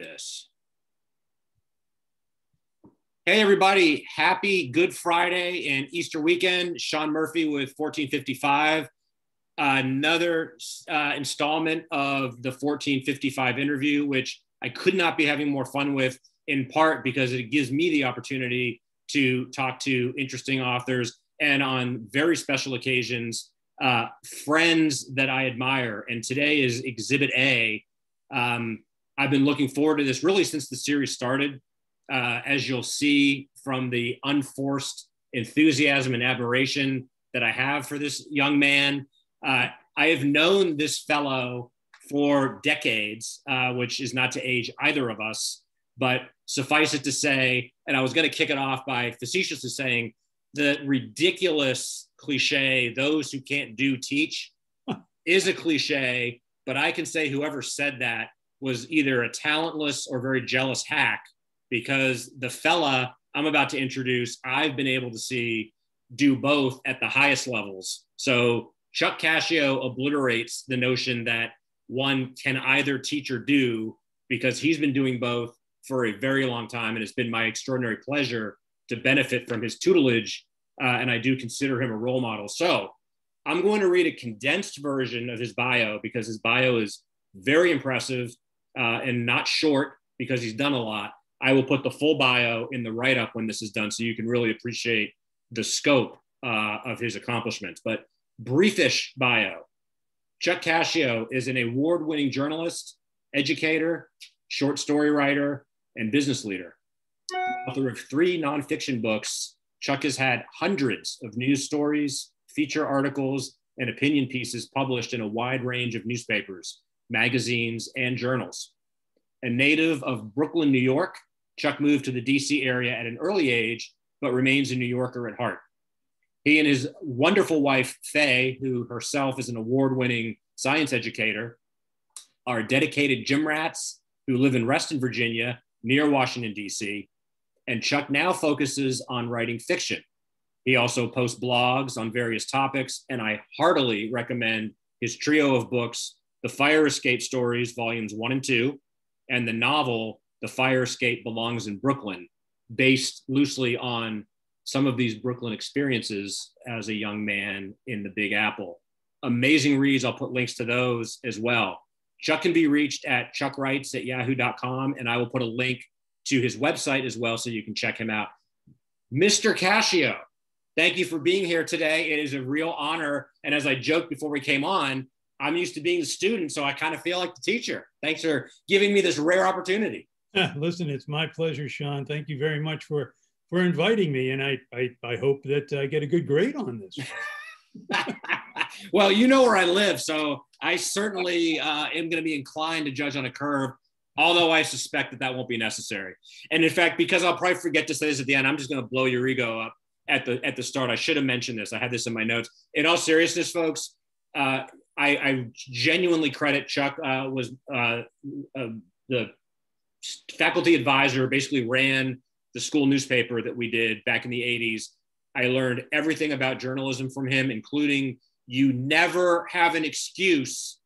this. Hey, everybody. Happy Good Friday and Easter weekend. Sean Murphy with 1455. Another uh, installment of the 1455 interview, which I could not be having more fun with, in part because it gives me the opportunity to talk to interesting authors and on very special occasions, uh, friends that I admire. And today is Exhibit A. Um, I've been looking forward to this really since the series started. Uh, as you'll see from the unforced enthusiasm and admiration that I have for this young man. Uh, I have known this fellow for decades, uh, which is not to age either of us, but suffice it to say, and I was going to kick it off by facetiously saying the ridiculous cliche, those who can't do teach, is a cliche, but I can say whoever said that was either a talentless or very jealous hack because the fella I'm about to introduce, I've been able to see do both at the highest levels. So Chuck Cascio obliterates the notion that one can either teach or do because he's been doing both for a very long time. And it's been my extraordinary pleasure to benefit from his tutelage. Uh, and I do consider him a role model. So I'm going to read a condensed version of his bio because his bio is very impressive uh, and not short because he's done a lot. I will put the full bio in the write up when this is done so you can really appreciate the scope uh, of his accomplishments. But briefish bio Chuck Cascio is an award winning journalist, educator, short story writer, and business leader. Author of three nonfiction books, Chuck has had hundreds of news stories, feature articles, and opinion pieces published in a wide range of newspapers, magazines, and journals. A native of Brooklyn, New York, Chuck moved to the DC area at an early age, but remains a New Yorker at heart. He and his wonderful wife, Faye, who herself is an award winning science educator, are dedicated gym rats who live in Reston, Virginia, near Washington, D.C. And Chuck now focuses on writing fiction. He also posts blogs on various topics, and I heartily recommend his trio of books The Fire Escape Stories, Volumes One and Two, and the novel the fire escape belongs in Brooklyn, based loosely on some of these Brooklyn experiences as a young man in the Big Apple. Amazing reads. I'll put links to those as well. Chuck can be reached at chuckwrites at yahoo.com, and I will put a link to his website as well so you can check him out. Mr. Cascio, thank you for being here today. It is a real honor. And as I joked before we came on, I'm used to being the student, so I kind of feel like the teacher. Thanks for giving me this rare opportunity. Listen, it's my pleasure, Sean. Thank you very much for for inviting me, and I I, I hope that I get a good grade on this. well, you know where I live, so I certainly uh, am going to be inclined to judge on a curve. Although I suspect that that won't be necessary, and in fact, because I'll probably forget to say this at the end, I'm just going to blow your ego up at the at the start. I should have mentioned this. I had this in my notes. In all seriousness, folks, uh, I, I, genuinely credit Chuck uh, was uh, uh, the faculty advisor, basically ran the school newspaper that we did back in the 80s. I learned everything about journalism from him, including you never have an excuse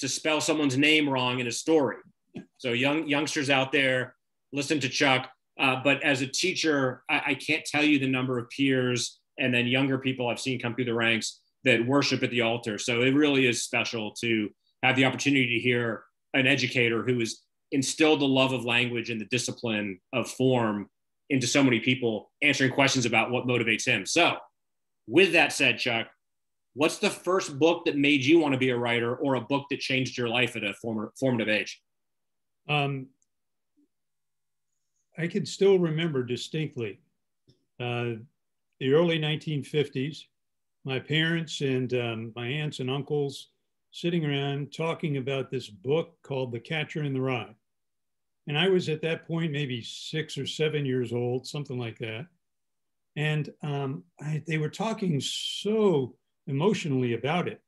to spell someone's name wrong in a story. So, young youngsters out there, listen to Chuck. Uh, but as a teacher, I, I can't tell you the number of peers and then younger people I've seen come through the ranks that worship at the altar. So it really is special to have the opportunity to hear an educator who has instilled the love of language and the discipline of form into so many people answering questions about what motivates him. So, with that said, Chuck, what's the first book that made you want to be a writer or a book that changed your life at a former, formative age? Um, I can still remember distinctly uh, the early 1950s, my parents and um, my aunts and uncles sitting around talking about this book called The Catcher in the Rye. And I was at that point maybe six or seven years old, something like that. And um, I, they were talking so emotionally about it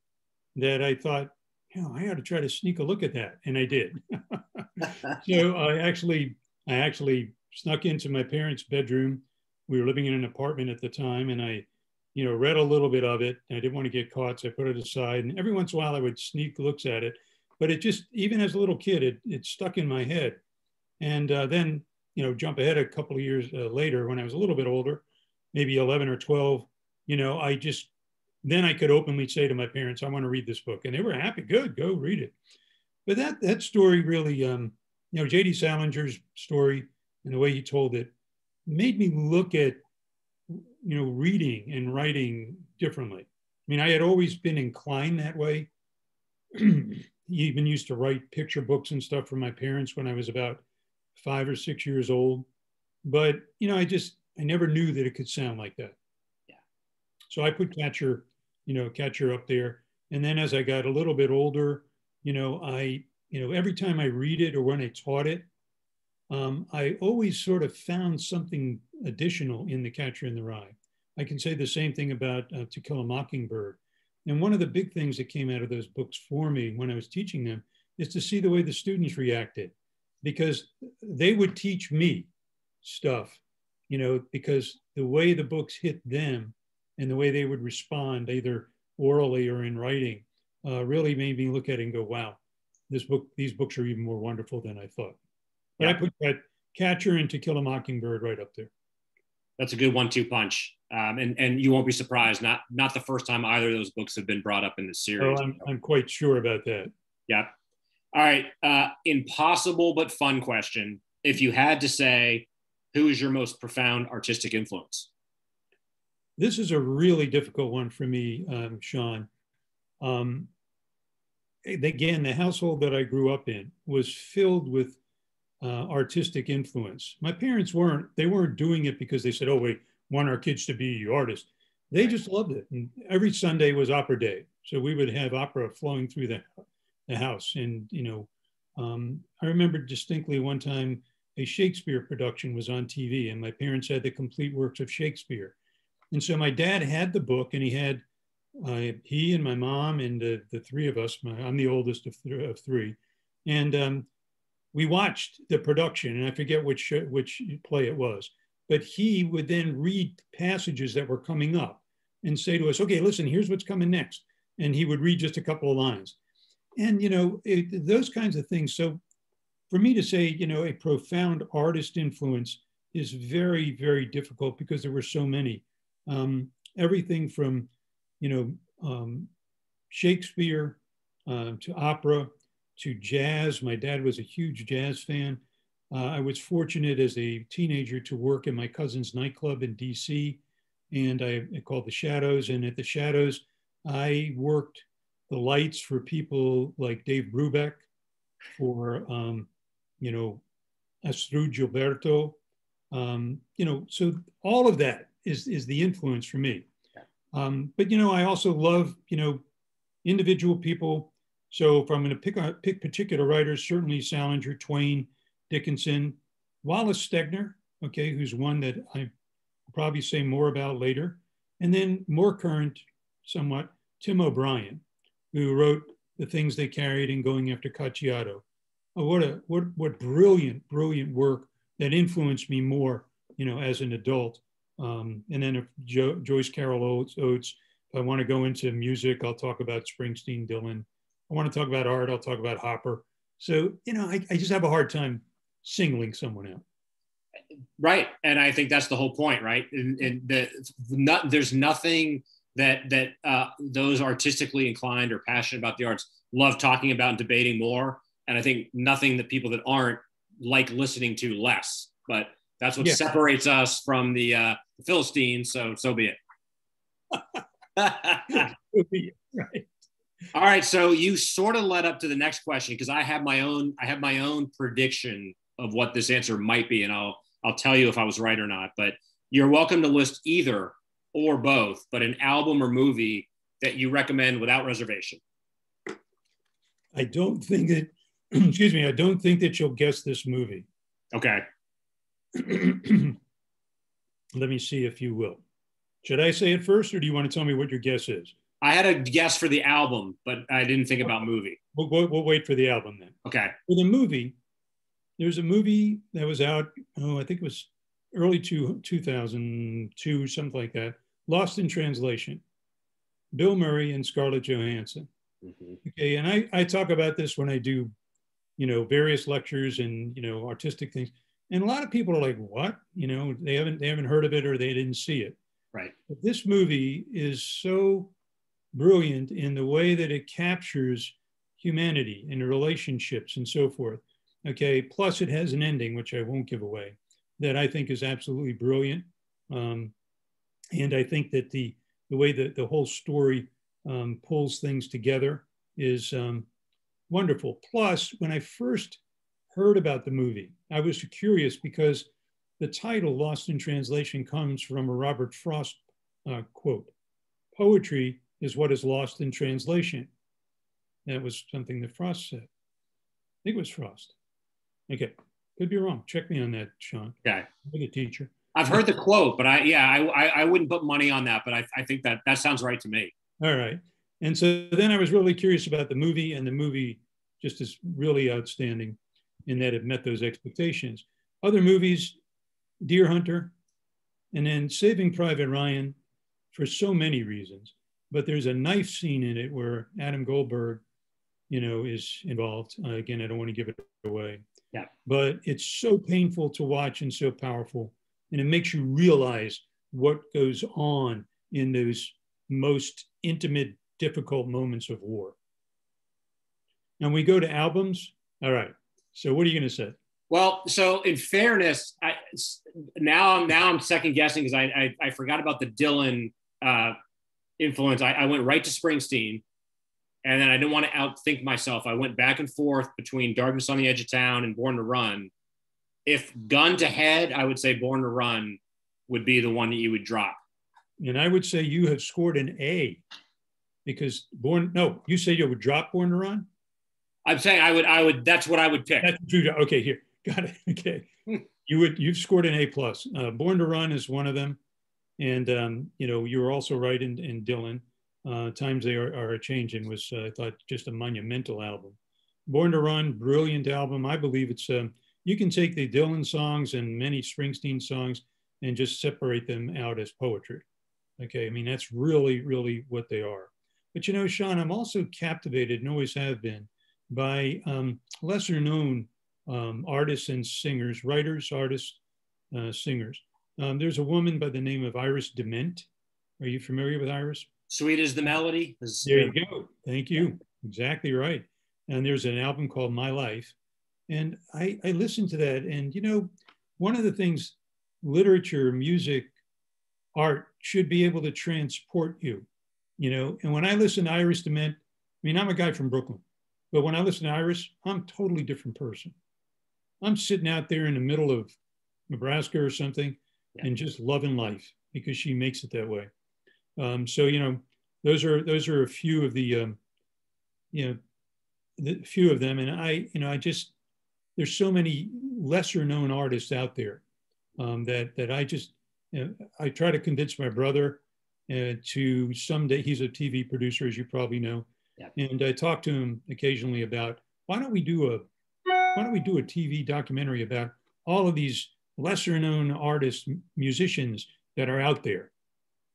that I thought, you know, I ought to try to sneak a look at that, and I did. so I actually, I actually snuck into my parents' bedroom. We were living in an apartment at the time, and I, you know, read a little bit of it. I didn't want to get caught, so I put it aside. And every once in a while, I would sneak looks at it. But it just, even as a little kid, it, it stuck in my head. And uh, then, you know, jump ahead a couple of years uh, later when I was a little bit older, maybe 11 or 12, you know, I just, then I could openly say to my parents, I want to read this book. And they were happy, good, go read it. But that, that story really, um, you know, J.D. Salinger's story and the way he told it made me look at, you know, reading and writing differently. I mean, I had always been inclined that way. even used to write picture books and stuff for my parents when I was about five or six years old. But, you know, I just, I never knew that it could sound like that. Yeah. So I put Catcher, you know, Catcher up there. And then as I got a little bit older, you know, I, you know, every time I read it or when I taught it, um, I always sort of found something additional in The Catcher in the Rye. I can say the same thing about uh, To Kill a Mockingbird. And one of the big things that came out of those books for me when I was teaching them is to see the way the students reacted because they would teach me stuff, you know, because the way the books hit them and the way they would respond, either orally or in writing, uh, really made me look at it and go, wow, this book, these books are even more wonderful than I thought. Yeah. I put that Catcher and To Kill a Mockingbird right up there. That's a good one-two punch, um, and and you won't be surprised. Not not the first time either of those books have been brought up in the series. Oh, I'm, I'm quite sure about that. Yeah. All right. Uh, impossible but fun question. If you had to say, who is your most profound artistic influence? This is a really difficult one for me, um, Sean. Um, again, the household that I grew up in was filled with uh, artistic influence. My parents weren't, they weren't doing it because they said, oh, we want our kids to be artists. They just loved it. And every Sunday was opera day. So we would have opera flowing through the, the house. And, you know, um, I remember distinctly one time a Shakespeare production was on TV and my parents had the complete works of Shakespeare. And so my dad had the book and he had, uh, he and my mom and the, the three of us, my, I'm the oldest of, th- of three. And um, we watched the production, and I forget which which play it was, but he would then read passages that were coming up and say to us, "Okay, listen, here's what's coming next," and he would read just a couple of lines, and you know it, those kinds of things. So, for me to say, you know, a profound artist influence is very very difficult because there were so many. Um, everything from, you know, um, Shakespeare uh, to opera to jazz. My dad was a huge jazz fan. Uh, I was fortunate as a teenager to work in my cousin's nightclub in DC, and I, I called the Shadows. And at the Shadows, I worked the lights for people like Dave Brubeck, for um, you know, Astrud Gilberto. Um, you know, so all of that is is the influence for me. Um, but you know, I also love you know individual people so if I'm going to pick, pick particular writers, certainly Salinger, Twain, Dickinson, Wallace Stegner, okay, who's one that I probably say more about later. And then more current, somewhat, Tim O'Brien, who wrote The Things They Carried in Going After Cacciato. Oh, what a what what brilliant, brilliant work that influenced me more, you know, as an adult. Um, and then if jo- Joyce Carol Oates, Oates, if I want to go into music, I'll talk about Springsteen, Dylan, I want to talk about art, I'll talk about Hopper. So, you know, I, I just have a hard time singling someone out. Right. And I think that's the whole point, right? And, and the, not, there's nothing that, that uh, those artistically inclined or passionate about the arts love talking about and debating more. And I think nothing that people that aren't like listening to less, but that's what yeah. separates us from the uh, Philistines. So, so be it. right. All right, so you sort of led up to the next question because I have my own I have my own prediction of what this answer might be, and I'll I'll tell you if I was right or not. But you're welcome to list either or both, but an album or movie that you recommend without reservation. I don't think that excuse me, I don't think that you'll guess this movie. Okay. Let me see if you will. Should I say it first, or do you want to tell me what your guess is? I had a guess for the album, but I didn't think about movie. We'll, we'll, we'll wait for the album then. Okay. For the movie, there's a movie that was out, oh, I think it was early two, 2002, something like that, Lost in Translation. Bill Murray and Scarlett Johansson. Mm-hmm. Okay, and I, I talk about this when I do you know, various lectures and, you know, artistic things. And a lot of people are like, what? You know, they haven't, they haven't heard of it or they didn't see it. Right. But this movie is so brilliant in the way that it captures humanity and relationships and so forth. Okay. Plus, it has an ending, which I won't give away, that I think is absolutely brilliant. Um, and I think that the the way that the whole story um, pulls things together is um, wonderful. Plus, when I first heard about the movie, I was curious because the title, Lost in Translation, comes from a Robert Frost uh, quote Poetry is what is lost in translation. That was something that Frost said. I think it was Frost. Okay, could be wrong. Check me on that, Sean. Yeah, I'm a teacher. I've heard the quote, but I yeah, I, I, I wouldn't put money on that, but I, I think that that sounds right to me. All right. And so then I was really curious about the movie, and the movie just is really outstanding in that it met those expectations. Other movies, Deer Hunter, and then Saving Private Ryan for so many reasons. But there's a knife scene in it where Adam Goldberg, you know, is involved. Uh, again, I don't want to give it away. Yeah. But it's so painful to watch and so powerful and it makes you realize what goes on in those most intimate, difficult moments of war. And we go to albums. All right. So what are you going to say? Well, so in fairness, I, now I'm now I'm second guessing because I, I, I forgot about the Dylan uh, influence. I, I went right to Springsteen, and then I didn't want to outthink myself. I went back and forth between Darkness on the Edge of Town and Born to Run, if gun to head, I would say Born to Run would be the one that you would drop. And I would say you have scored an A because Born, no, you say you would drop Born to Run? I'm saying I would, I would, that's what I would pick. That's true. Okay, here, got it. Okay. You would, you've scored an A plus. Uh, Born to Run is one of them. And, um, you know, you were also right in, in Dylan. Uh, Times They Are, are Changing was, uh, I thought, just a monumental album. Born to Run, brilliant album. I believe it's, um, you can take the Dylan songs and many Springsteen songs and just separate them out as poetry. Okay, I mean, that's really, really what they are. But you know, Sean, I'm also captivated and always have been by um, lesser known um, artists and singers, writers, artists, uh, singers. Um, there's a woman by the name of Iris DeMent. Are you familiar with Iris? Sweet as the melody. There you go. Thank you. Exactly right. And there's an album called My Life. And I, I listened to that. And, you know, one of the things literature, music, art should be able to transport you, you know. And when I listen to Iris DeMent, I mean, I'm a guy from Brooklyn, but when I listen to Iris, I'm a totally different person. I'm sitting out there in the middle of Nebraska or something yeah. and just loving life because she makes it that way. Um, so, you know, those are those are a few of the, um, you know, the few of them. And I, you know, I just there's so many lesser known artists out there um, that that I just you know, I try to convince my brother uh, to someday he's a TV producer as you probably know, yeah. and I talk to him occasionally about why don't we do a why don't we do a TV documentary about all of these lesser known artists musicians that are out there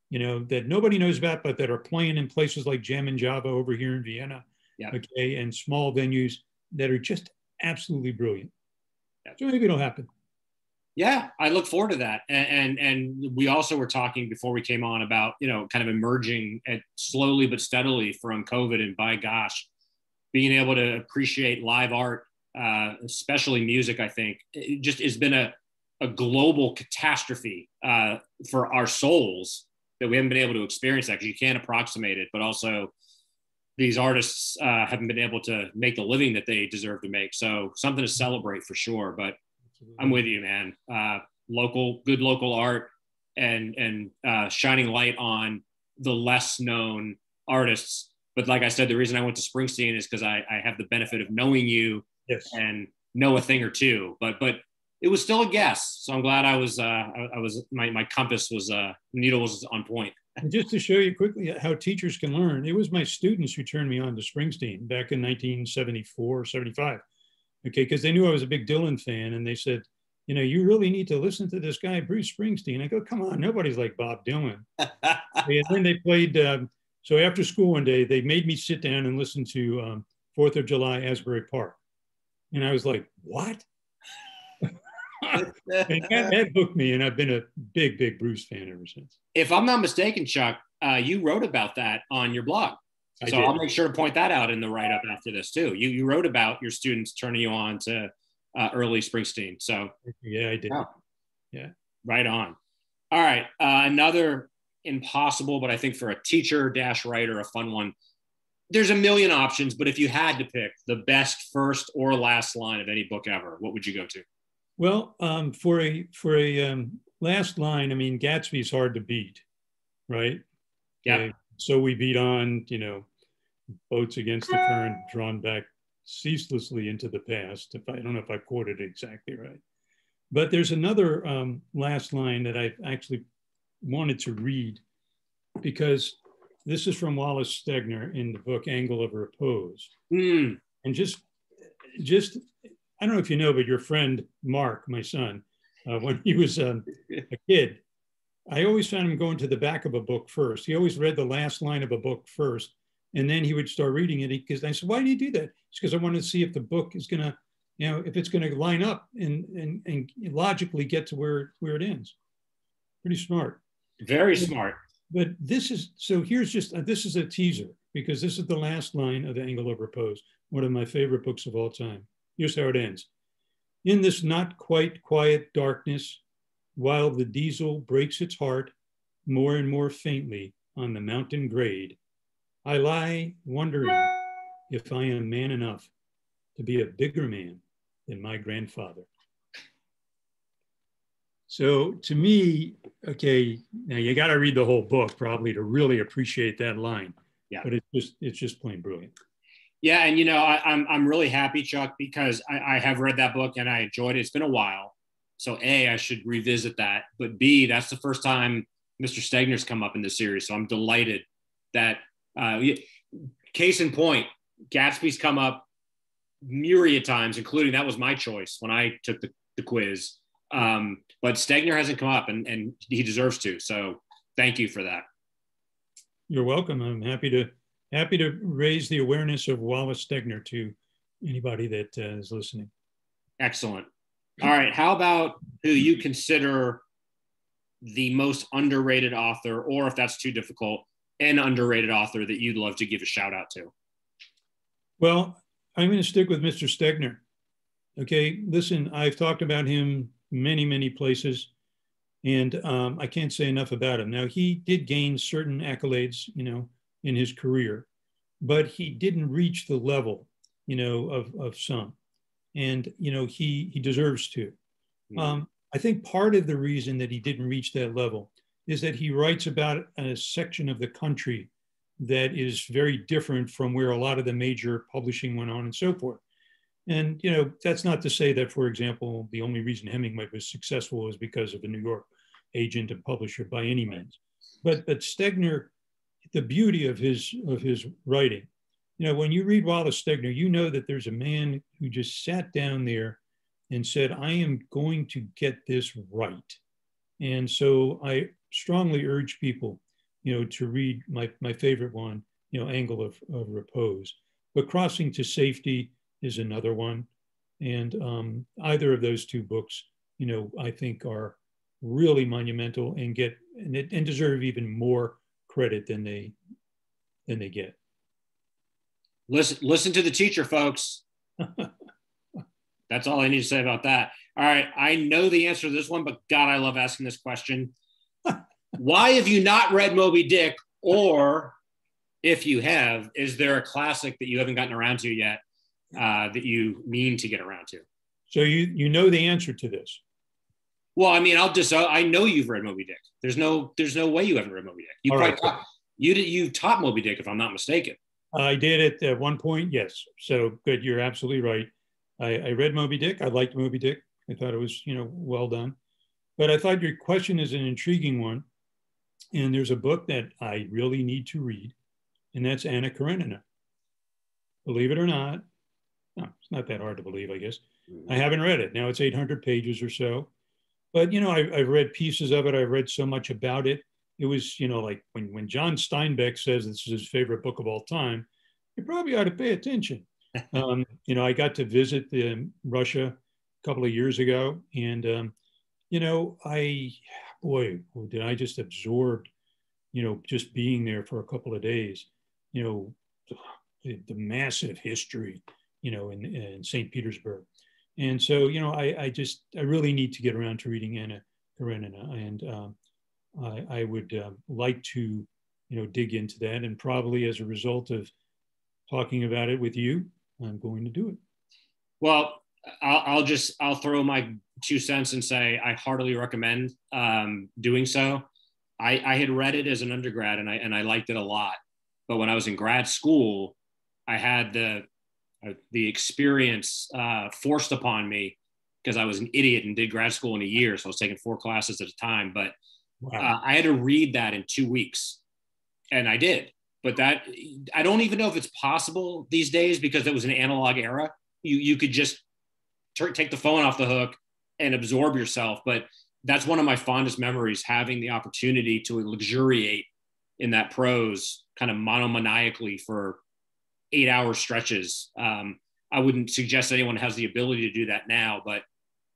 you know that nobody knows about but that are playing in places like Jammin Java over here in Vienna yeah. okay and small venues that are just absolutely brilliant. So maybe it'll happen. Yeah, I look forward to that. And, and, and we also were talking before we came on about you know kind of emerging at slowly but steadily from COVID, and by gosh, being able to appreciate live art, uh, especially music, I think it just has been a a global catastrophe uh, for our souls that we haven't been able to experience that because you can't approximate it, but also these artists uh, haven't been able to make the living that they deserve to make. So something to celebrate for sure. But. I'm with you, man. Uh, local, good local art, and and uh, shining light on the less known artists. But like I said, the reason I went to Springsteen is because I, I have the benefit of knowing you yes. and know a thing or two. But but it was still a guess. So I'm glad I was uh, I, I was my my compass was uh, needle was on point. And just to show you quickly how teachers can learn, it was my students who turned me on to Springsteen back in 1974 or 75. Okay, because they knew I was a big Dylan fan and they said, you know, you really need to listen to this guy, Bruce Springsteen. I go, come on, nobody's like Bob Dylan. and then they played, um, so after school one day, they made me sit down and listen to um, Fourth of July, Asbury Park. And I was like, what? And that, that hooked me, and I've been a big, big Bruce fan ever since. If I'm not mistaken, Chuck, uh, you wrote about that on your blog. So I'll make sure to point that out in the write up after this too. You you wrote about your students turning you on to uh, early Springsteen. So yeah, I did. Yeah, right on. All right, uh, another impossible, but I think for a teacher dash writer, a fun one. There's a million options, but if you had to pick the best first or last line of any book ever, what would you go to? Well, um, for a for a um, last line, I mean, Gatsby's hard to beat, right? Yeah. Okay. So we beat on, you know, boats against the current, drawn back ceaselessly into the past. If I, I don't know if I quoted it exactly right, but there's another um, last line that I actually wanted to read because this is from Wallace Stegner in the book Angle of Repose. Mm. And just, just, I don't know if you know, but your friend Mark, my son, uh, when he was um, a kid, I always found him going to the back of a book first. He always read the last line of a book first, and then he would start reading it. Because I said, "Why do you do that?" It's because I wanted to see if the book is going to, you know, if it's going to line up and, and and logically get to where where it ends. Pretty smart. Very smart. But this is so. Here's just uh, this is a teaser because this is the last line of the Angle of Repose, one of my favorite books of all time. Here's how it ends. In this not quite quiet darkness, while the diesel breaks its heart more and more faintly on the mountain grade, I lie wondering if I am man enough to be a bigger man than my grandfather. So to me, okay, now you got to read the whole book probably to really appreciate that line. Yeah. But it's just it's just plain brilliant. Yeah, and you know I, am I'm, I'm really happy, Chuck, because I, I have read that book and I enjoyed it. It's been a while, so a I should revisit that. But b that's the first time Mr. Stegner's come up in the series, so I'm delighted that. Uh, case in point, Gatsby's come up myriad times, including that was my choice when I took the, the quiz. Um, but Stegner hasn't come up, and, and he deserves to. So thank you for that. You're welcome. I'm happy to happy to raise the awareness of Wallace Stegner to anybody that uh, is listening. Excellent. All right. How about who you consider the most underrated author, or if that's too difficult, an underrated author that you'd love to give a shout out to? Well, I'm going to stick with Mr. Stegner. Okay. Listen, I've talked about him many, many places. And um, I can't say enough about him. Now, he did gain certain accolades, you know, in his career, but he didn't reach the level, you know, of, of some. And, you know, he, he deserves to. Mm-hmm. Um, I think part of the reason that he didn't reach that level is that he writes about a section of the country that is very different from where a lot of the major publishing went on and so forth. And you know, that's not to say that, for example, the only reason Hemingway was successful was because of a New York agent and publisher by any means. But but Stegner, the beauty of his of his writing, you know, when you read Wallace Stegner, you know that there's a man who just sat down there and said, I am going to get this right. And so I strongly urge people, you know, to read my, my favorite one, you know, Angle of, of Repose. But Crossing to Safety is another one. And um, either of those two books, you know, I think are really monumental and get and, and deserve even more credit than they than they get. Listen, listen to the teacher, folks. That's all I need to say about that. All right, I know the answer to this one, but God, I love asking this question. Why have you not read Moby Dick? Or if you have, is there a classic that you haven't gotten around to yet uh, that you mean to get around to. So you you know the answer to this. Well, I mean, I'll just uh, I know you've read Moby Dick. There's no there's no way you haven't read Moby Dick. You probably right. taught, you did you taught Moby Dick if I'm not mistaken. I did it at one point. Yes. So good. You're absolutely right. I, I read Moby Dick. I liked Moby Dick. I thought it was you know well done. But I thought your question is an intriguing one. And there's a book that I really need to read, and that's Anna Karenina. Believe it or not, no, it's not that hard to believe, I guess. Mm-hmm. I haven't read it. Now it's 800 pages or so. But, you know, I, I've read pieces of it. I've read so much about it. It was, you know, like when, when John Steinbeck says this is his favorite book of all time, you probably ought to pay attention. um, you know, I got to visit the, Russia a couple of years ago, and um, you know, I, boy, did I just absorb, you know, just being there for a couple of days, you know, the, the massive history, you know, in, in St. Petersburg. And so, you know, I, I just, I really need to get around to reading Anna Karenina. And um, I, I, would uh, like to, you know, dig into that. And probably as a result of talking about it with you, I'm going to do it. Well, I'll, I'll just, I'll throw my two cents and say I heartily recommend um, doing so. I, I had read it as an undergrad and I, and I liked it a lot. But when I was in grad school, I had the the experience uh, forced upon me because I was an idiot and did grad school in a year, so I was taking four classes at a time. But wow. uh, I had to read that in two weeks, and I did. But that I don't even know if it's possible these days because it was an analog era. You you could just t- take the phone off the hook and absorb yourself. But that's one of my fondest memories having the opportunity to luxuriate in that prose kind of monomaniacally for eight hour stretches. Um, I wouldn't suggest anyone has the ability to do that now, but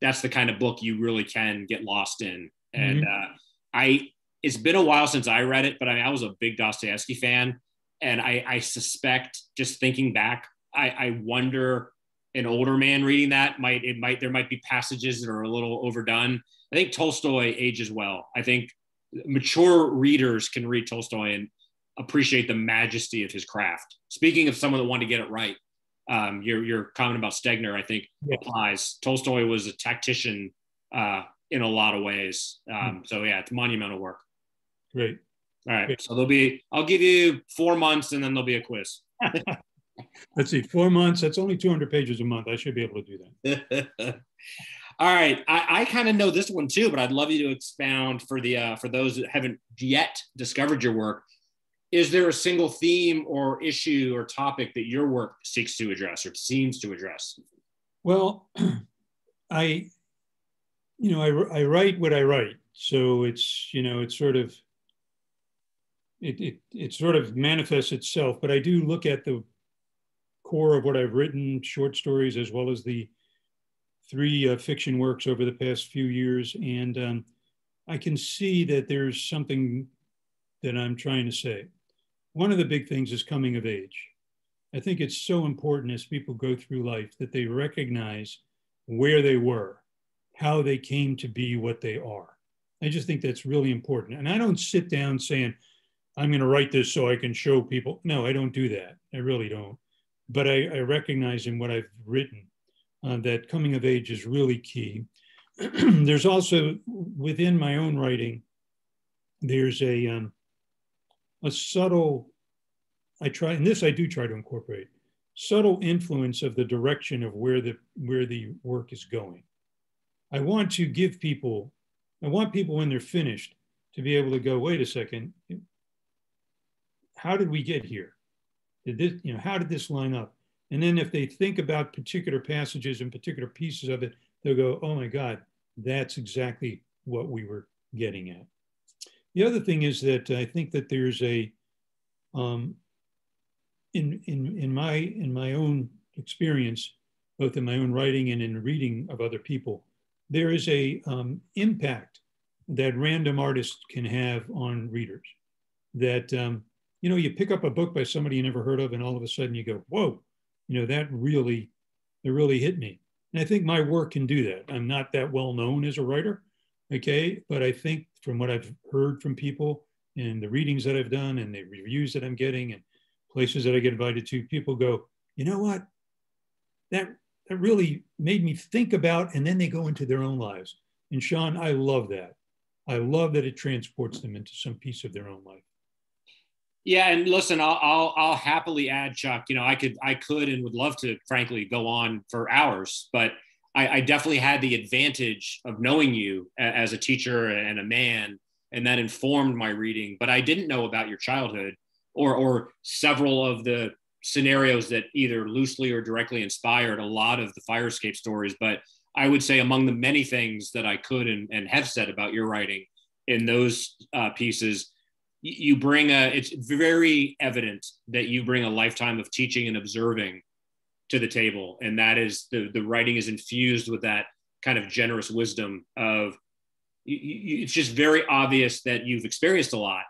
that's the kind of book you really can get lost in. And mm-hmm. uh, I, it's been a while since I read it, but I, mean, I was a big Dostoevsky fan, and I, I suspect just thinking back, I, I wonder an older man reading that might it might there might be passages that are a little overdone. I think Tolstoy ages well. I think mature readers can read Tolstoy and appreciate the majesty of his craft. Speaking of someone that wanted to get it right, um, your your comment about Stegner, I think yeah. applies. Tolstoy was a tactician uh, in a lot of ways. Um, mm. So yeah, it's monumental work. Great. All right. Great. So there'll be. I'll give you four months, and then there'll be a quiz. Let's see, four months. That's only 200 pages a month. I should be able to do that. All right, I, I kind of know this one too, but I'd love you to expound for the uh, for those that haven't yet discovered your work is there a single theme or issue or topic that your work seeks to address or seems to address? Well, I, you know, I, I write what I write. So it's, you know, it's sort of, it, it, it sort of manifests itself, but I do look at the core of what I've written, short stories, as well as the three uh, fiction works over the past few years. And um, I can see that there's something that I'm trying to say. One of the big things is coming of age. I think it's so important as people go through life that they recognize where they were, how they came to be what they are. I just think that's really important. And I don't sit down saying, I'm going to write this so I can show people. No, I don't do that. I really don't. But I, I recognize in what I've written uh, that coming of age is really key. there's also within my own writing, there's a um, a subtle, I try, and this I do try to incorporate, subtle influence of the direction of where the where the work is going. I want to give people, I want people when they're finished to be able to go, wait a second, how did we get here? Did this, you know, how did this line up? And then if they think about particular passages and particular pieces of it, they'll go, oh my God, that's exactly what we were getting at. The other thing is that I think that there's a, um, in, in, in, my, in my own experience, both in my own writing and in reading of other people, there is a um, impact that random artists can have on readers. That um, you know, you pick up a book by somebody you never heard of, and all of a sudden you go, "Whoa!" You know, that really, that really hit me. And I think my work can do that. I'm not that well known as a writer, okay, but I think from what I've heard from people and the readings that I've done and the reviews that I'm getting and places that I get invited to, people go, you know what? That that really made me think about, and then they go into their own lives. And Sean, I love that. I love that it transports them into some piece of their own life. Yeah, and listen, I'll, I'll, I'll happily add, Chuck. You know, I could I could and would love to, frankly, go on for hours, but I, I definitely had the advantage of knowing you as a teacher and a man, and that informed my reading. But I didn't know about your childhood or or several of the scenarios that either loosely or directly inspired a lot of the fire escape stories. But I would say among the many things that I could and, and have said about your writing in those uh, pieces, you bring a. It's very evident that you bring a lifetime of teaching and observing to the table, and that is the the writing is infused with that kind of generous wisdom of it's just very obvious that you've experienced a lot,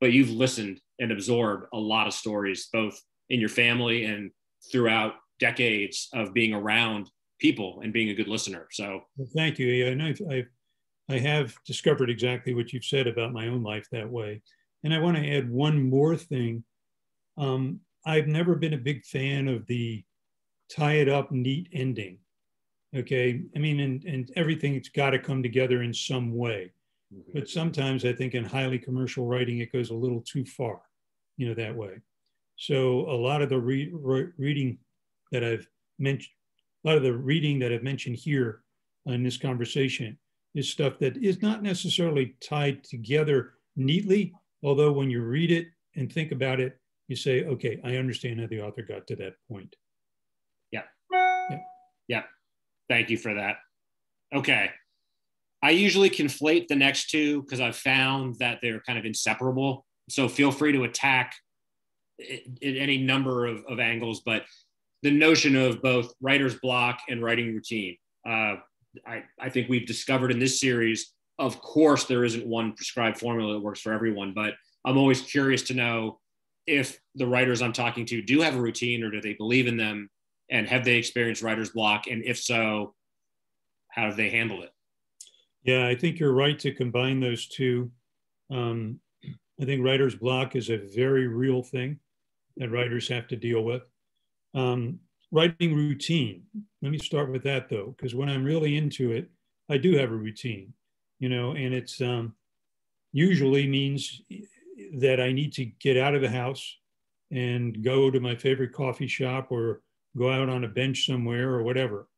but you've listened and absorbed a lot of stories, both in your family and throughout decades of being around people and being a good listener. So well, thank you. And I've, I've, I have discovered exactly what you've said about my own life that way. And I want to add one more thing. Um, I've never been a big fan of the tie it up neat ending. Okay. I mean, and, and everything's got to come together in some way. Mm-hmm. But sometimes I think in highly commercial writing, it goes a little too far, you know, that way. So a lot of the re- re- reading that I've mentioned, a lot of the reading that I've mentioned here in this conversation is stuff that is not necessarily tied together neatly, although when you read it and think about it, you say, okay, I understand how the author got to that point. Thank you for that. Okay. I usually conflate the next two because I've found that they're kind of inseparable. So feel free to attack in any number of, of angles, but the notion of both writer's block and writing routine. Uh, I, I think we've discovered in this series, of course, there isn't one prescribed formula that works for everyone, but I'm always curious to know if the writers I'm talking to do have a routine or do they believe in them and have they experienced writer's block? And if so, how have they handled it? Yeah, I think you're right to combine those two. Um, I think writer's block is a very real thing that writers have to deal with. Um, writing routine. Let me start with that though, because when I'm really into it, I do have a routine, you know, and it's um, usually means that I need to get out of the house and go to my favorite coffee shop or go out on a bench somewhere or whatever.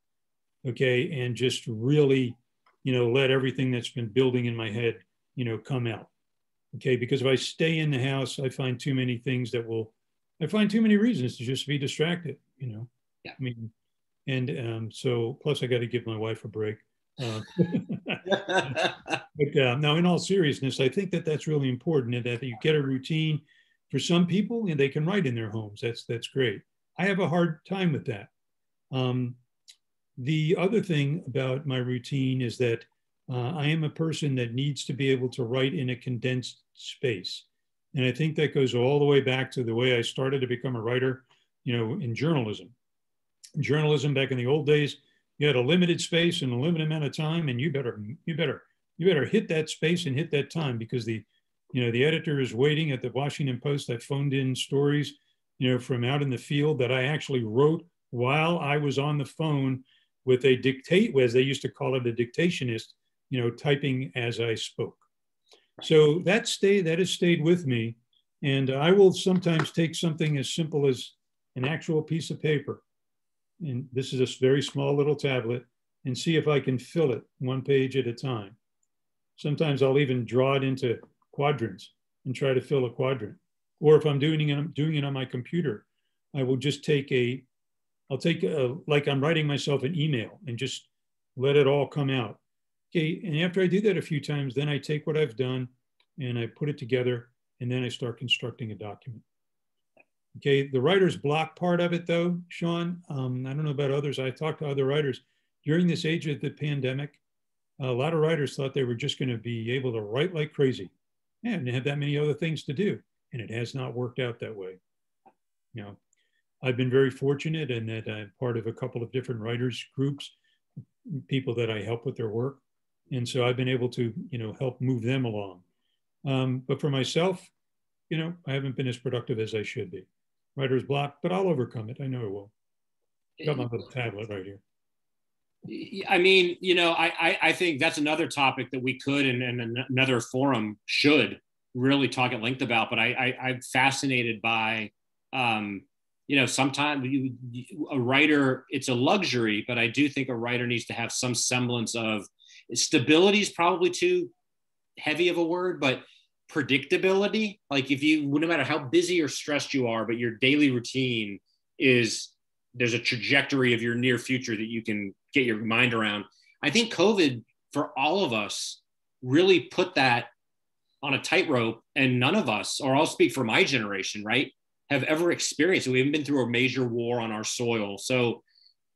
Okay. And just really, you know, let everything that's been building in my head, you know, come out. Okay. Because if I stay in the house, I find too many things that will, I find too many reasons to just be distracted, you know. Yeah. I mean, and um, so plus I got to give my wife a break. Uh, but uh, now, in all seriousness, I think that that's really important, and that you get a routine. For some people, and they can write in their homes. That's that's great. I have a hard time with that. Um, the other thing about my routine is that uh, I am a person that needs to be able to write in a condensed space. And I think that goes all the way back to the way I started to become a writer, you know, in journalism journalism back in the old days, you had a limited space and a limited amount of time, and you better you better you better hit that space and hit that time because the you know the editor is waiting at the Washington Post. I phoned in stories, you know, from out in the field that I actually wrote while I was on the phone with a dictate, as they used to call it, a dictationist, you know, typing as I spoke. So that stayed that has stayed with me, and I will sometimes take something as simple as an actual piece of paper and this is a very small little tablet, and see if I can fill it one page at a time. Sometimes I'll even draw it into quadrants and try to fill a quadrant. Or if I'm doing it, I'm doing it on my computer, I will just take a, I'll take a, like I'm writing myself an email and just let it all come out. Okay, and after I do that a few times, then I take what I've done and I put it together and then I start constructing a document. Okay, the writer's block part of it, though, Sean, um, I don't know about others. I talked to other writers during this age of the pandemic. A lot of writers thought they were just going to be able to write like crazy and have that many other things to do, and it has not worked out that way. You know, I've been very fortunate in that I'm part of a couple of different writers groups, people that I help with their work, and so I've been able to, you know, help move them along. Um, but for myself, you know, I haven't been as productive as I should be writer's block, but I'll overcome it. I know it will. Got my little tablet right here. I mean, you know, I, I, I think that's another topic that we could and, and another forum should really talk at length about. But I, I am fascinated by, um, you know, sometimes you, a writer it's a luxury, but I do think a writer needs to have some semblance of stability is probably too heavy of a word, but predictability. Like if you, no matter how busy or stressed you are, but your daily routine is there's a trajectory of your near future that you can get your mind around. I think COVID for all of us really put that on a tightrope, and none of us, or I'll speak for my generation, right, have ever experienced. We haven't been through a major war on our soil. So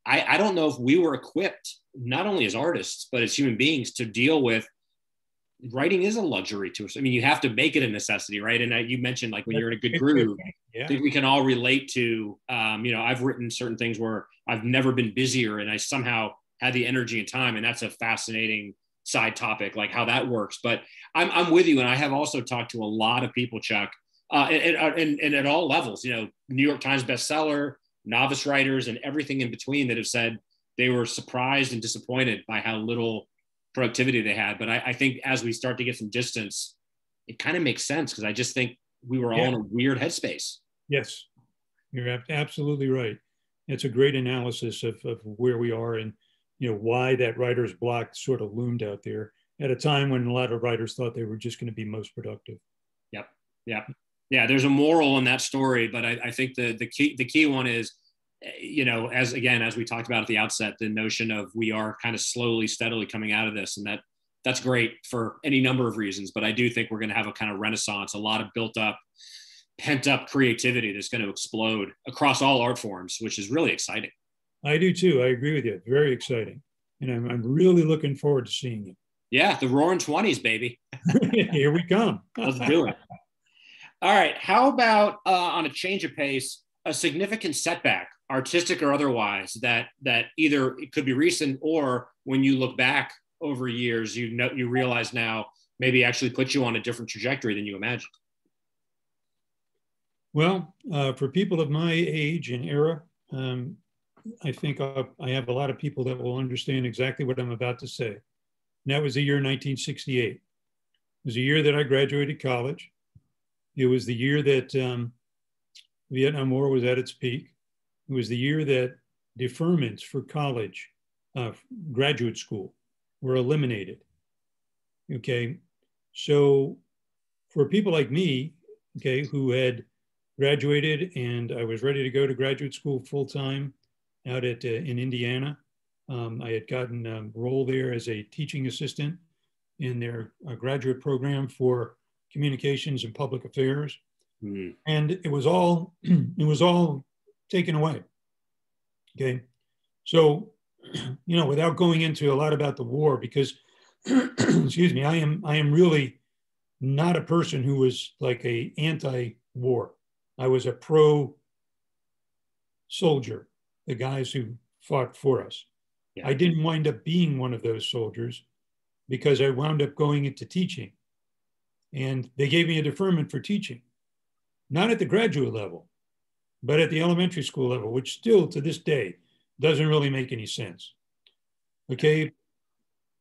I, I don't know if we were equipped, not only as artists, but as human beings, to deal with writing is a luxury to us. I mean, you have to make it a necessity, right? And uh, you mentioned like when you're in a good groove, yeah. I think we can all relate to. Um, you know, I've written certain things where I've never been busier, and I somehow had the energy and time, and that's a fascinating side topic, like how that works. But I'm I'm with you, and I have also talked to a lot of people, Chuck, uh, and, and, and at all levels. You know, New York Times bestseller, novice writers, and everything in between that have said they were surprised and disappointed by how little productivity they had. But I, I think as we start to get some distance, it kind of makes sense because I just think we were all yeah. in a weird headspace. Yes, you're absolutely right. It's a great analysis of, of where we are and you know why that writer's block sort of loomed out there at a time when a lot of writers thought they were just going to be most productive. Yep. Yep. Yeah. There's a moral in that story, but I, I think the the key the key one is you know, as again, as we talked about at the outset, the notion of we are kind of slowly, steadily coming out of this, and that that's great for any number of reasons. But I do think we're going to have a kind of renaissance, a lot of built up, pent up creativity that's going to explode across all art forms, which is really exciting. I do too. I agree with you. Very exciting, and I'm, I'm really looking forward to seeing you. Yeah, the Roaring Twenties, baby. Here we come. Let's do it. All right. How about uh, on a change of pace, a significant setback artistic or otherwise that that either it could be recent or when you look back over years you know you realize now maybe actually put you on a different trajectory than you imagined well uh, for people of my age and era um, i think I'll, i have a lot of people that will understand exactly what i'm about to say. And that was the year 1968 it was the year that i graduated college. It was the year that um, vietnam war was at its peak. It was the year that deferments for college, uh, graduate school, were eliminated. Okay, so for people like me, okay, who had graduated and I was ready to go to graduate school full time out at uh, in Indiana. Um, I had gotten a role there as a teaching assistant in their uh, graduate program for communications and public affairs, mm. and it was all it was all taken away. Okay. So, you know, without going into a lot about the war, because, excuse me, I am, I am really not a person who was like a anti-war. I was a pro soldier, the guys who fought for us. Yeah. I didn't wind up being one of those soldiers because I wound up going into teaching. And they gave me a deferment for teaching, not at the graduate level, but at the elementary school level, which still to this day doesn't really make any sense. Okay.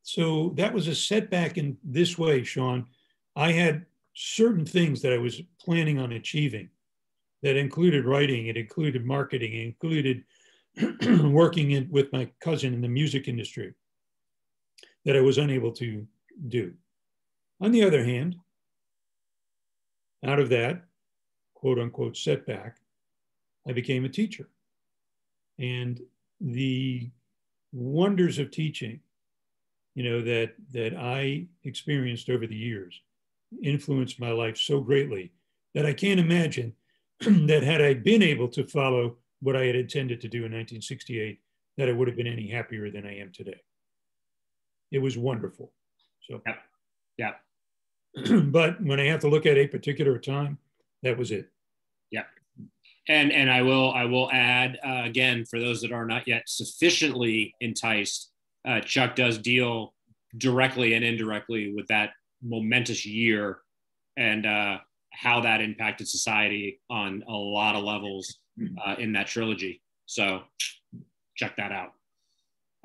So that was a setback in this way, Sean. I had certain things that I was planning on achieving that included writing, it included marketing, it included working in, with my cousin in the music industry that I was unable to do. On the other hand, out of that quote unquote setback, I became a teacher. And the wonders of teaching, you know, that, that I experienced over the years influenced my life so greatly that I can't imagine that had I been able to follow what I had intended to do in 1968, that I would have been any happier than I am today. It was wonderful. So, yeah. yeah. but when I have to look at a particular time, that was it. Yeah and and I will I will add uh, again for those that are not yet sufficiently enticed, uh, Chuck does deal directly and indirectly with that momentous year and uh, how that impacted society on a lot of levels uh, in that trilogy. So check that out.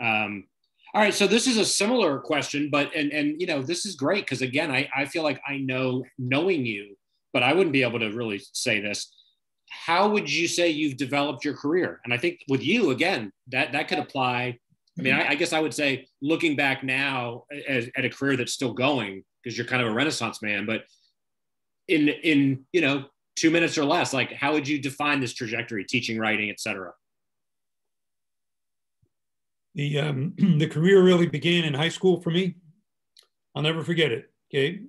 Um, all right, so this is a similar question, but and and you know this is great because again I I feel like I know knowing you, but I wouldn't be able to really say this how would you say you've developed your career? And I think with you, again, that that could apply. I mean, I, I guess I would say looking back now as, at a career that's still going because you're kind of a renaissance man, but in in you know two minutes or less, like how would you define this trajectory, teaching, writing, etc. The um, the career really began in high school for me. I'll never forget it. Okay,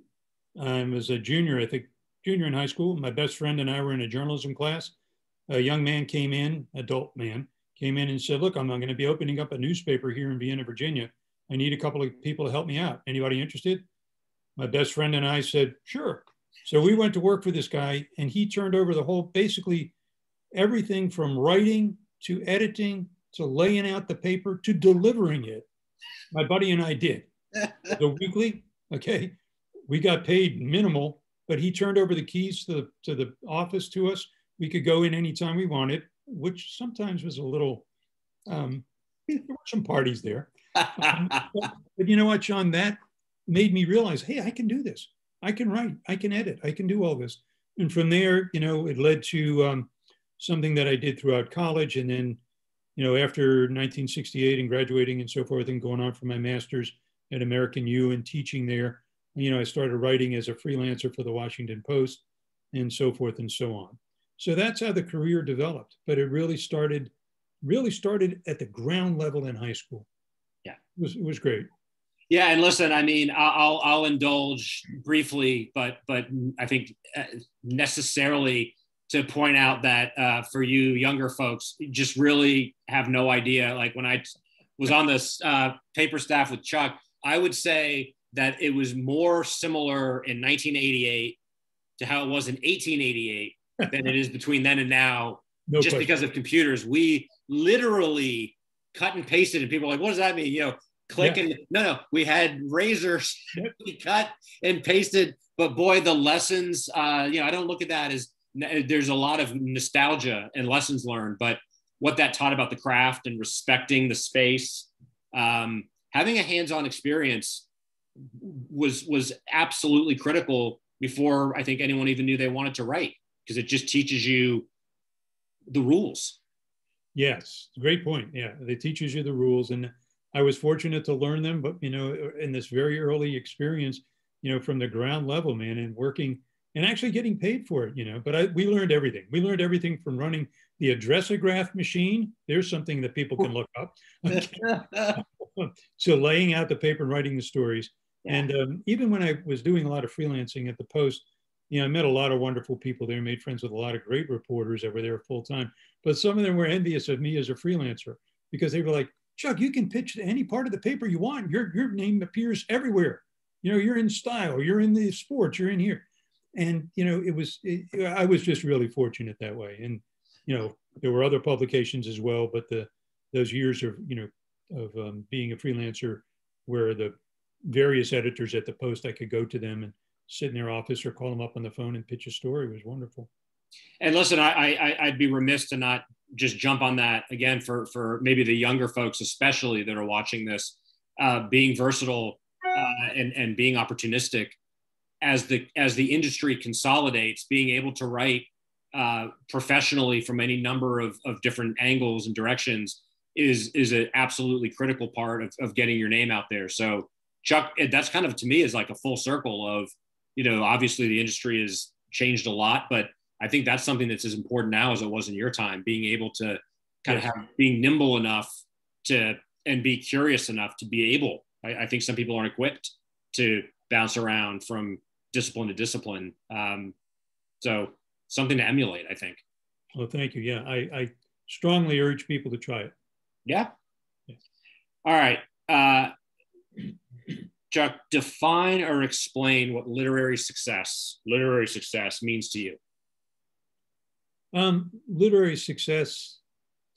I was a junior, I think, junior in high school. My best friend and I were in a journalism class. A young man came in, adult man, came in and said, Look, I'm going to be opening up a newspaper here in Vienna, Virginia. I need a couple of people to help me out. Anybody interested? My best friend and I said, Sure. So we went to work for this guy, and he turned over the whole basically everything from writing to editing to laying out the paper to delivering it. My buddy and I did the weekly. Okay, we got paid minimal, but he turned over the keys to the to the office to us. We could go in anytime we wanted, which sometimes was a little. Um, there were some parties there, um, but, but you know what, Sean? That made me realize, hey, I can do this. I can write. I can edit. I can do all this. And from there, you know, it led to um, something that I did throughout college, and then, you know, after 1968 and graduating and so forth, and going on for my master's at American U and teaching there, you know, I started writing as a freelancer for the Washington Post and so forth and so on. So that's how the career developed. But it really started, really started at the ground level in high school. Yeah, it was, it was great. Yeah, and listen, I mean, I'll I'll indulge briefly, but but I think uh, necessarily to point out that uh, for you younger folks, you just really have no idea. Like when I was on this uh, paper staff with Chuck, I would say that it was more similar in 1988 to how it was in 1888 than it is between then and now, no just question. because of computers. We literally cut and pasted, and people are like, "What does that mean?" You know, click yeah. and no, no, we had razors. We cut and pasted, but boy, the lessons. Uh, you know, I don't look at that as there's a lot of nostalgia and lessons learned, but what that taught about the craft and respecting the space, um, having a hands-on experience was was absolutely critical before I think anyone even knew they wanted to write because it just teaches you the rules. Yes, great point. Yeah, it teaches you the rules, and I was fortunate to learn them. But you know, in this very early experience, you know, from the ground level, man, and working and actually getting paid for it, you know. But I, we learned everything. We learned everything from running the addressograph machine. There's something that people can look up. so laying out the paper and writing the stories yeah. And um, even when I was doing a lot of freelancing at the Post, you know, I met a lot of wonderful people there, made friends with a lot of great reporters that were there full time. But some of them were envious of me as a freelancer because they were like, Chuck, you can pitch to any part of the paper you want. Your, your name appears everywhere. You know, you're in style, you're in the sports, you're in here. And, you know, it was, it, I was just really fortunate that way. And, you know, there were other publications as well, but the, those years of, you know, of um, being a freelancer where the various editors at the Post, I could go to them and sit in their office or call them up on the phone and pitch a story. Was wonderful. And listen, I, I I'd be remiss to not just jump on that again for for maybe the younger folks, especially that are watching this, uh, being versatile uh, and and being opportunistic as the as the industry consolidates, being able to write uh, professionally from any number of, of different angles and directions is is an absolutely critical part of, of getting your name out there. So Chuck, that's kind of to me is like a full circle of, you know, obviously the industry has changed a lot, but I think that's something that's as important now as it was in your time, being able to kind of have being nimble enough to and be curious enough to be able. I, I think some people aren't equipped to bounce around from discipline to discipline. Um, so something to emulate, I think. Well, thank you. Yeah, I, I strongly urge people to try it. Yeah. yeah. All right. Uh, Chuck, define or explain what literary success, literary success means to you. Um, literary success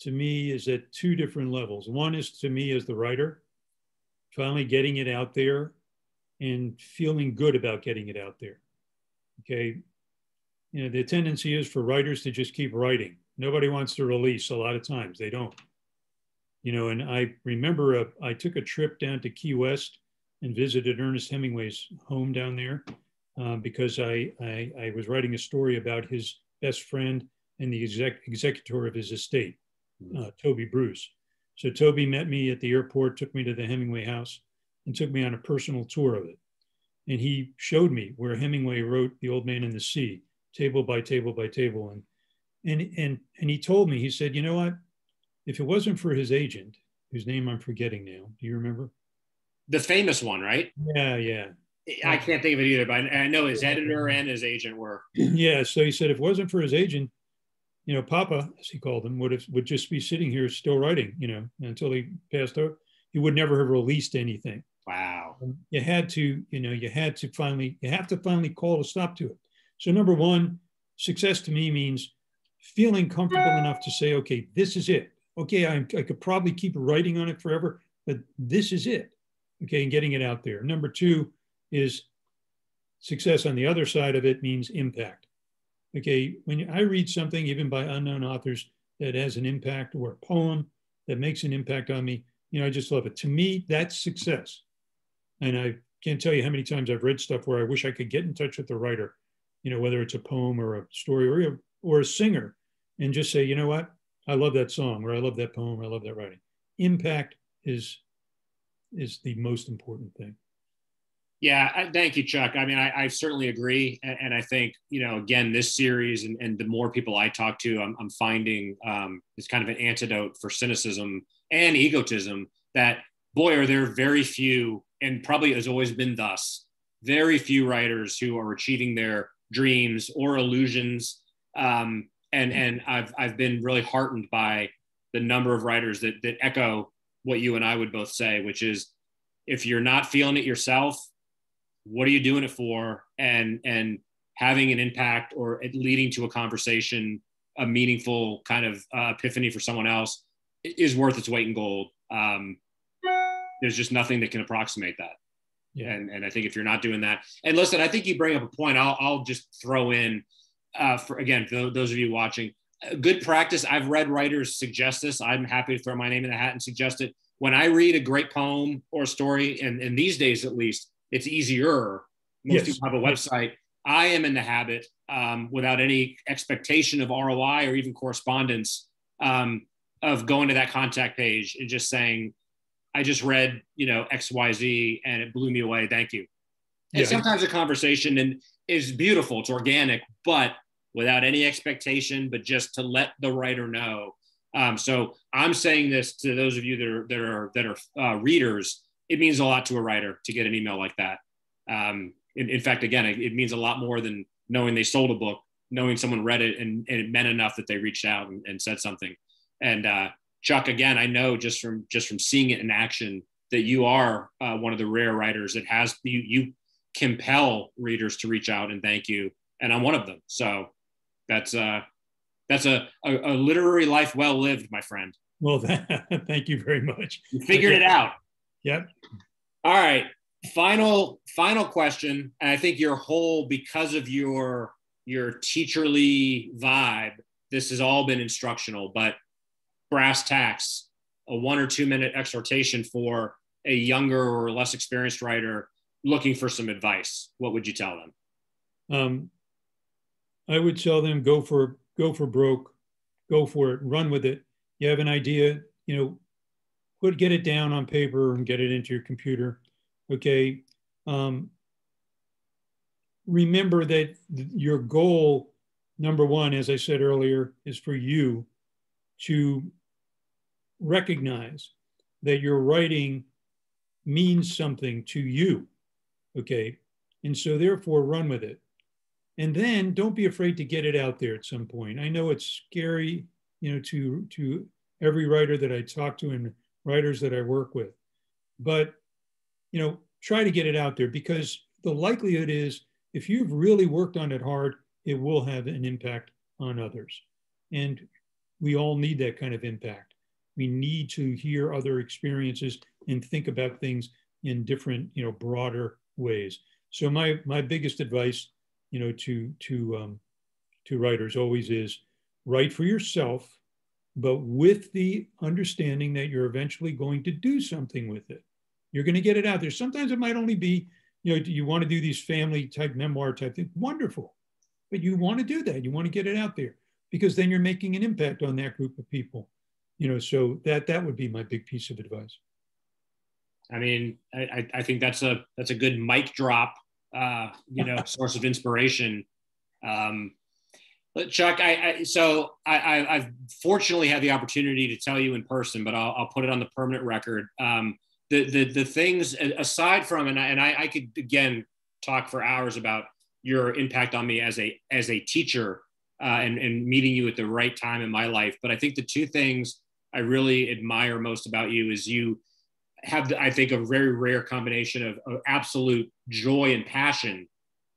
to me is at two different levels. One is to me as the writer, finally getting it out there and feeling good about getting it out there. Okay. You know, the tendency is for writers to just keep writing. Nobody wants to release a lot of times, they don't. You know, and I remember a, I took a trip down to Key West and visited Ernest Hemingway's home down there uh, because I, I, I, was writing a story about his best friend and the exec, executor of his estate, mm-hmm. uh, Toby Bruce. So Toby met me at the airport, took me to the Hemingway house, and took me on a personal tour of it. And he showed me where Hemingway wrote The Old Man and the Sea, table by table by table. And, and, and, and he told me, he said, you know what? If it wasn't for his agent, whose name I'm forgetting now, do you remember? the famous one, right? Yeah, yeah. I can't think of it either, but I know his editor and his agent were. Yeah. So he said if it wasn't for his agent, you know, Papa, as he called him, would have would just be sitting here still writing, you know, until he passed out. He would never have released anything. Wow. Um, you had to, you know, you had to finally, you have to finally call a stop to it. So number one, success to me means feeling comfortable enough to say, okay, this is it. Okay, I, I could probably keep writing on it forever, but this is it. Okay, and getting it out there. Number two is success on the other side of it means impact. Okay, when I read something, even by unknown authors, that has an impact or a poem that makes an impact on me, you know, I just love it. To me, that's success. And I can't tell you how many times I've read stuff where I wish I could get in touch with the writer, you know, whether it's a poem or a story or a, or a singer, and just say, you know what, I love that song or I love that poem or I love that writing. Impact is is the most important thing. Yeah, thank you, Chuck. I mean, I, I certainly agree, and, and, I think you know, again, this series and, and the more people I talk to, I'm, I'm finding um, it's kind of an antidote for cynicism and egotism. That boy, are there very few, and probably has always been thus, very few writers who are achieving their dreams or illusions. Um, and and I've I've been really heartened by the number of writers that that echo what you and I would both say, which is if you're not feeling it yourself what are you doing it for? And and having an impact or leading to a conversation a meaningful kind of uh, epiphany for someone else is worth its weight in gold. Um, there's just nothing that can approximate that. Yeah. and and i think if you're not doing that and listen i think you bring up a point. I'll, I'll just throw in uh, for again for those of you watching good practice. I've read writers suggest this. I'm happy to throw my name in the hat and suggest it. When i read a great poem or a story and, and these days at least it's easier. Most yes. people have a website. I am in the habit, um, without any expectation of ROI or even correspondence, um, of going to that contact page and just saying, "I just read, you know, X, Y, Z, and it blew me away. Thank you." And yeah. sometimes a conversation and is beautiful, it's organic, but without any expectation, but just to let the writer know. Um, so I'm saying this to those of you that are that are that are uh, readers it means a lot to a writer to get an email like that. Um, in, in, fact, again, it, it, means a lot more than knowing they sold a book, knowing someone read it and, and it meant enough that they reached out and, and said something. And uh, Chuck, again, I know just from just from seeing it in action that you are uh, one of the rare writers that has you, you compel readers to reach out and thank you, and I'm one of them. So that's uh, that's a, a, a literary life well lived, my friend. Well, thank you very much. You figured it out. Yep. All right. Final final question. And I think your whole because of your your teacherly vibe, this has all been instructional, but brass tacks, a one or two minute exhortation for a younger or less experienced writer looking for some advice. What would you tell them? Um, I would tell them go for go for broke, go for it, run with it. You have an idea, you know, put get it down on paper and get it into your computer. Okay. Um, remember that your goal, number one, as I said earlier, is for you to recognize that your writing means something to you. Okay. And so therefore run with it. And then don't be afraid to get it out there at some point. I know it's scary, you know, to to every writer that I talk to and writers that I work with. But, you know, try to get it out there because the likelihood is if you've really worked on it hard, it will have an impact on others. And we all need that kind of impact. We need to hear other experiences and think about things in different, you know, broader ways. So my my biggest advice, you know, to to um, to writers always is write for yourself but with the understanding that you're eventually going to do something with it. You're going to get it out there. Sometimes it might only be, you know, do you want to do these family type memoir type things? Wonderful. But you want to do that. You want to get it out there because then you're making an impact on that group of people. You know, so that that would be my big piece of advice. I mean, I, I think that's a that's a good mic drop, uh, you know, source of inspiration. Um, Chuck, I, I so I, I have fortunately had the opportunity to tell you in person, but I'll, I'll put it on the permanent record. Um, the, the the things aside from and I, and I, I could again talk for hours about your impact on me as a as a teacher uh, and and meeting you at the right time in my life. But I think the two things I really admire most about you is you have I think a very rare combination of, of absolute joy and passion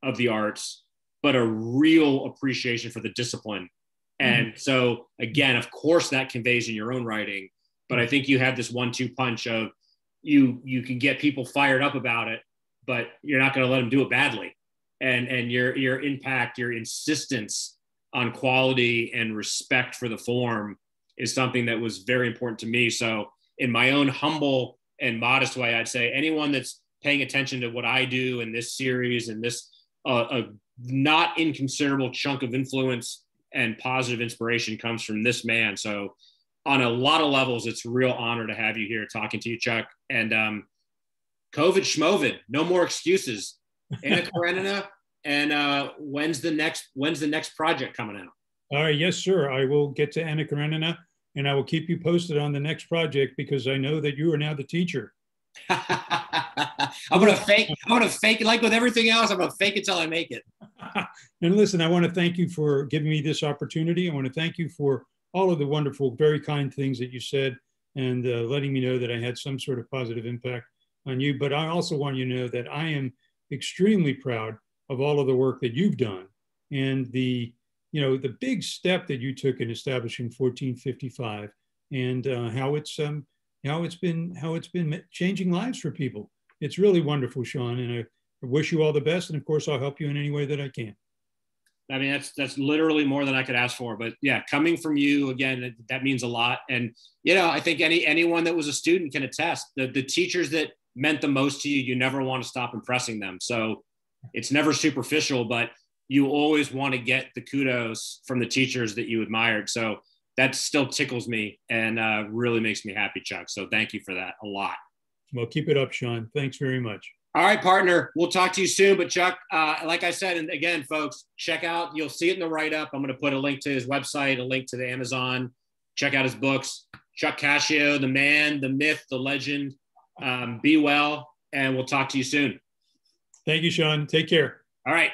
of the arts, but a real appreciation for the discipline. And mm-hmm. so again, of course, that conveys in your own writing. But I think you have this one-two punch of you you can get people fired up about it, but you're not going to let them do it badly. And and your your impact, your insistence on quality and respect for the form is something that was very important to me. So in my own humble and modest way, I'd say anyone that's paying attention to what I do in this series and this uh, a not inconsiderable chunk of influence and positive inspiration comes from this man. So on a lot of levels, it's a real honor to have you here talking to you, Chuck. And um, COVID schmovid, no more excuses. Anna Karenina, and uh, when's the next when's the next project coming out? All right, yes, sir. I will get to Anna Karenina, and I will keep you posted on the next project because I know that you are now the teacher. I'm gonna fake. I'm gonna fake it like with everything else. I'm gonna fake it till I make it. and listen, I want to thank you for giving me this opportunity. I want to thank you for all of the wonderful, very kind things that you said and uh, letting me know that I had some sort of positive impact on you. But I also want you to know that I am extremely proud of all of the work that you've done and the you know the big step that you took in establishing 1455 and uh, how it's um, how it's been how it's been changing lives for people. It's really wonderful, Sean, and I wish you all the best. And of course, I'll help you in any way that I can. I mean, that's that's literally more than I could ask for. But yeah, coming from you again, that, that means a lot. And you know, I think any anyone that was a student can attest. The the teachers that meant the most to you, you never want to stop impressing them. So it's never superficial, but you always want to get the kudos from the teachers that you admired. So that still tickles me and uh, really makes me happy, Chuck. So thank you for that a lot. Well, keep it up, Sean. Thanks very much. All right, partner. We'll talk to you soon. But Chuck, uh, like I said, and again, folks, check out. You'll see it in the write up. I'm going to put a link to his website, a link to the Amazon. Check out his books. Chuck Cascio, the man, the myth, the legend. Um, be well, and we'll talk to you soon. Thank you, Sean. Take care. All right.